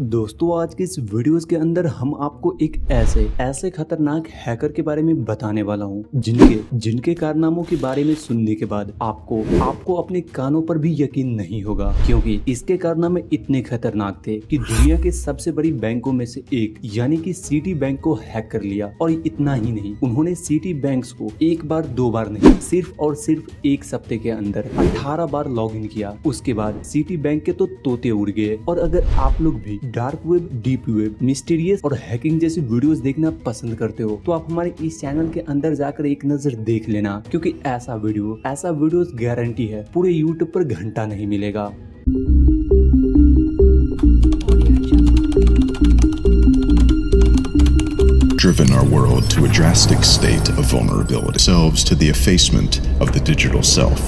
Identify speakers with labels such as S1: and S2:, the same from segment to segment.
S1: दोस्तों, आज के इस वीडियोस के अंदर हम आपको एक ऐसे ऐसे खतरनाक हैकर के बारे में बताने वाला हूँ, जिनके जिनके कारनामों के बारे में सुनने के बाद आपको आपको अपने कानों पर भी यकीन नहीं होगा। क्योंकि इसके कारनामे इतने खतरनाक थे कि दुनिया के सबसे बड़ी बैंकों में से एक, यानी कि सिटी बैंक को हैक कर लिया। और इतना ही नहीं, उन्होंने सिटी बैंक को एक बार, दो बार नहीं, सिर्फ़ और सिर्फ़ एक सप्ते के अंदर अठारह बार लॉग किया। उसके बाद सिटी बैंक के तो तोते उड़ गए। और अगर आप लोग भी dark web deep web mysterious और हैकिंग जैसी वीडियोस देखना पसंद करते हो तो आप हमारे इस चैनल के अंदर जाकर एक नज़र देख लेना क्योंकि ऐसा वीडियो ऐसा वीडियोस गारंटी है पूरे यूट्यूब पर घंटा नहीं मिलेगा
S2: driven our world to a drastic state of vulnerability, selves to the effacement of the digital self.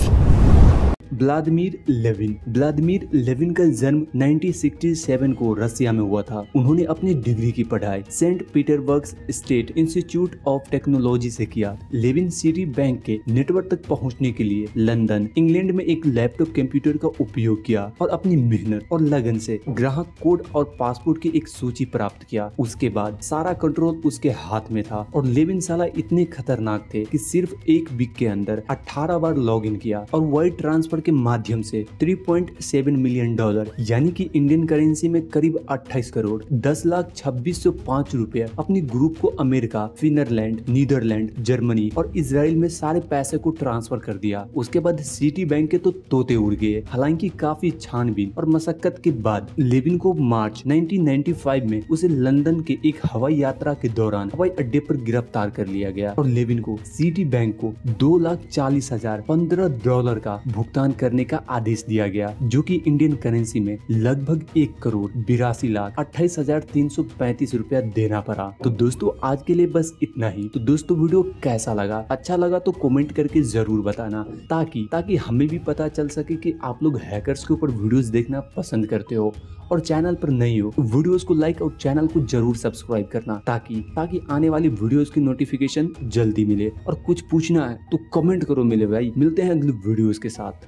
S1: Vladimir Levin. Vladimir Levin का जन्म 1967 को रसिया में हुआ था। उन्होंने अपनी डिग्री की पढ़ाई Saint Petersburg State Institute of Technology से किया। लेविन सिटी बैंक के नेटवर्क तक पहुँचने के लिए लंदन, इंग्लैंड में एक लैपटॉप कंप्यूटर का उपयोग किया और अपनी मेहनत और लगन से ग्राहक कोड और पासपोर्ट की एक सूची प्राप्त किया। उसके बाद सारा कंट्रोल उसके हाथ में था और लेविन साला इतने खतरनाक थे कि सिर्फ़ एक वीक के अंदर 18 बार लॉग किया और वाइड ट्रांसफ़र के माध्यम से 3.7 मिलियन डॉलर यानी कि इंडियन करेंसी में करीब 28 करोड़ 10 लाख छब्बीस सौ पाँच रूपए अपनी ग्रुप को अमेरिका फिनरलैंड नीदरलैंड, जर्मनी और इसराइल में सारे पैसे को ट्रांसफ़र कर दिया। उसके बाद सिटी बैंक के तो तोते उड़ गए, हालाँकि काफ़ी छानबीन और मशक्कत के बाद लेविन को मार्च 1995 में उसे लंदन के एक हवाई यात्रा के दौरान हवाई अड्डे पर गिरफ़्तार कर लिया गया और लेविन को सिटी बैंक को दो लाख चालीस हज़ार पंद्रह डॉलर का भुगतान करने का आदेश दिया गया, जो कि इंडियन करेंसी में लगभग एक करोड़ बिरासी लाख अट्ठाईस हज़ार तीन सौ पैंतीस रूपया देना पड़ा। तो दोस्तों, आज के लिए बस इतना ही। तो दोस्तों, वीडियो कैसा लगा? अच्छा लगा तो कमेंट करके ज़रूर बताना, ताकि ताकि हमें भी पता चल सके कि आप लोग हैकर्स के ऊपर वीडियोस देखना पसंद करते हो। और चैनल पर नहीं हो वीडियोस को लाइक और चैनल को ज़रूर सब्सक्राइब करना, ताकि ताकि आने वाली वीडियोस की नोटिफिकेशन जल्दी मिले। और कुछ पूछना है तो कमेंट करो मिले भाई। मिलते हैं अगले वीडियोस के साथ।